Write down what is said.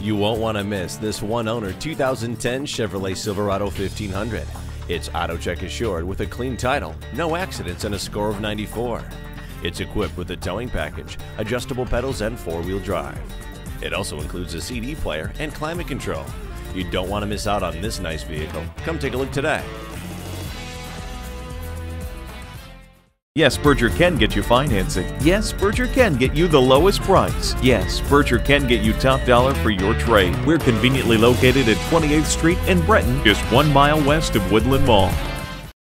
You won't want to miss this one owner 2010 Chevrolet Silverado 1500. It's AutoCheck assured with a clean title, no accidents, and a score of 94. It's equipped with a towing package, adjustable pedals, and four wheel drive. It also includes a CD player and climate control. You don't want to miss out on this nice vehicle. Come take a look today. Yes, Berger can get you financing. Yes, Berger can get you the lowest price. Yes, Berger can get you top dollar for your trade. We're conveniently located at 28th Street in Breton, just one mile west of Woodland Mall.